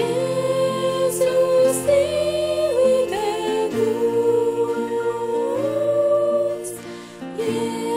Yeah. you.